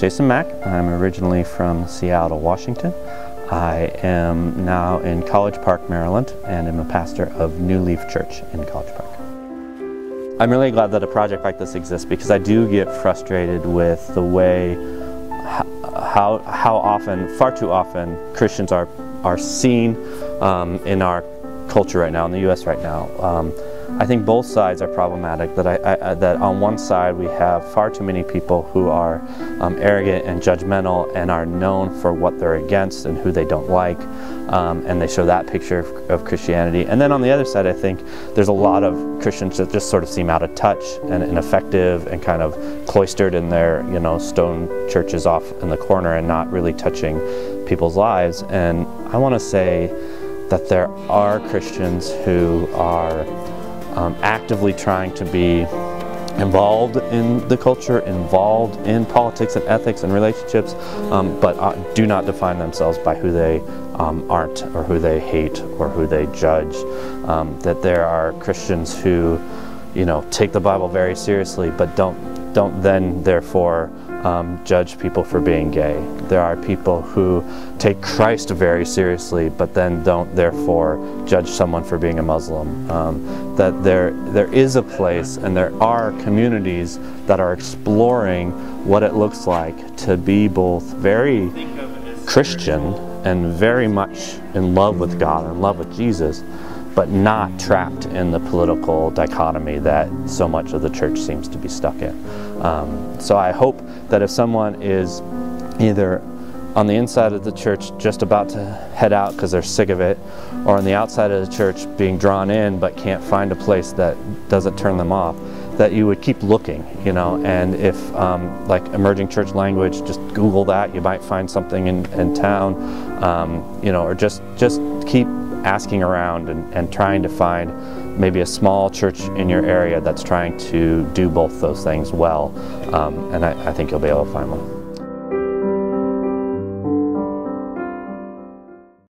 Jason Mack. I'm originally from Seattle, Washington. I am now in College Park, Maryland, and am a pastor of New Leaf Church in College Park. I'm really glad that a project like this exists because I do get frustrated with the way how, how often, far too often, Christians are, are seen um, in our culture right now, in the U.S. right now. Um, I think both sides are problematic. That, I, I, that on one side we have far too many people who are um, arrogant and judgmental and are known for what they're against and who they don't like, um, and they show that picture of, of, Christianity. And then on the other side, I think there's a lot of Christians that just sort of seem out of touch and ineffective and kind of cloistered in their you know stone churches off in the corner and not really touching people's lives. And I want to say that there are Christians who are um, actively trying to be involved in the culture, involved in politics and ethics and relationships, um, but uh, do not define themselves by who they um, aren't or who they hate or who they judge. Um, that there are Christians who, you know, take the Bible very seriously, but don't don't then therefore um, judge people for being gay. There are people who take Christ very seriously, but then don't therefore judge someone for being a Muslim. Um, that there, there is a place and there are communities that are exploring what it looks like to be both very Christian and very much in love with God, in love with Jesus, but not trapped in the political dichotomy that so much of the church seems to be stuck in. Um, so I hope that if someone is either on the inside of the church just about to head out because they're sick of it, or on the outside of the church being drawn in but can't find a place that doesn't turn them off, that you would keep looking, you know, and if um, like emerging church language, just Google that, you might find something in, in town, um, you know, or just, just keep asking around and, and trying to find maybe a small church in your area that's trying to do both those things well. Um, and I, I think you'll be able to find one.